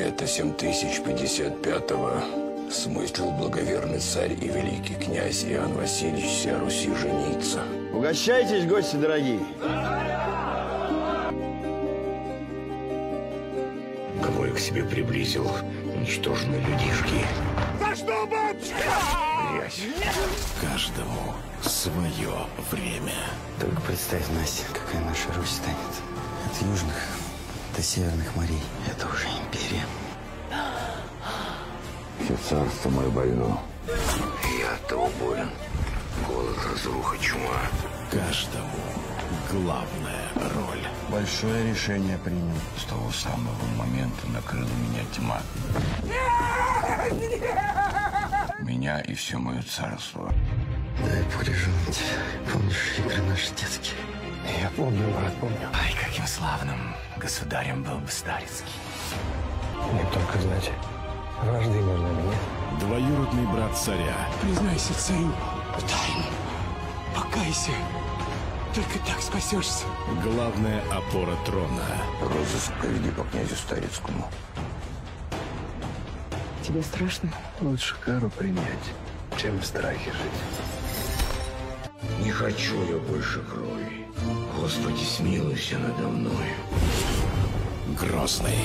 лета 7055-го смыслил благоверный царь и великий князь Иоанн Васильевич вся Руси жениться. Угощайтесь, гости дорогие. Кого я к себе приблизил, ничтожные людишки. За что, бабушка? Грязь. Каждому свое время. Только представь, Настя, какая наша Русь станет. От южных до северных морей. Это Все царство мое больно. Я от того болен. Голод, разруха, чума. Каждому главная роль. Большое решение принял. С того самого момента накрыла меня тьма. Меня и все мое царство. Дай порежу тебя. Помнишь игры наши детские? Я помню, брат, помню. Ай, каким славным государем был бы Старицкий. Мне только знать, вражды между нами Двоюродный брат царя. Признайся царю в тайну. Покайся. Только так спасешься. Главная опора трона. Розыск проведи по князю Старицкому. Тебе страшно? Лучше кару принять, чем в страхе жить. Не хочу я больше крови. Господи, смилуйся надо мной. Грозный.